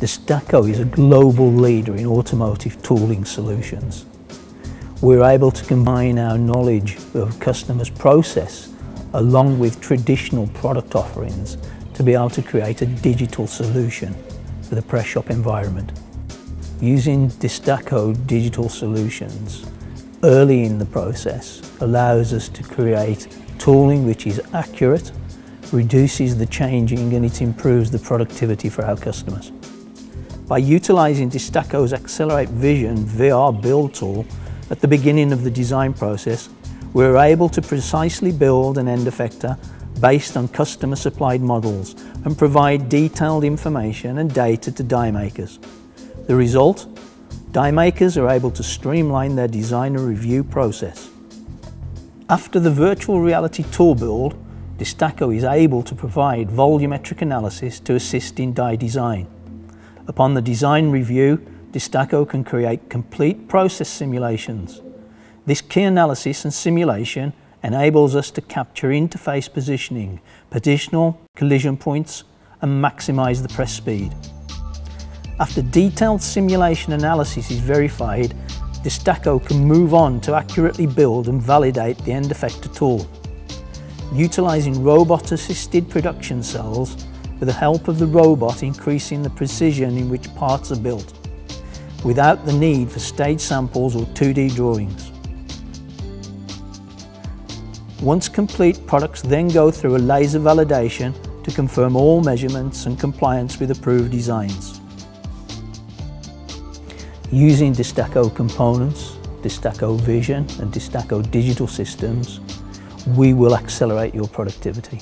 Destaco is a global leader in automotive tooling solutions. We're able to combine our knowledge of customers' process along with traditional product offerings to be able to create a digital solution for the press shop environment. Using Destaco digital solutions early in the process allows us to create tooling which is accurate, reduces the changing and it improves the productivity for our customers. By utilising Destaco's Accelerate Vision VR build tool at the beginning of the design process, we're able to precisely build an end effector based on customer supplied models and provide detailed information and data to die makers. The result? Die makers are able to streamline their design and review process. After the virtual reality tool build, Destaco is able to provide volumetric analysis to assist in die design. Upon the design review, Destaco can create complete process simulations. This key analysis and simulation enables us to capture interface positioning, positional collision points and maximise the press speed. After detailed simulation analysis is verified, Destaco can move on to accurately build and validate the end effector tool. Utilising robot-assisted production cells, with the help of the robot increasing the precision in which parts are built, without the need for stage samples or 2D drawings. Once complete, products then go through a laser validation to confirm all measurements and compliance with approved designs. Using Destaco components, Destaco Vision and Destaco digital systems, we will accelerate your productivity.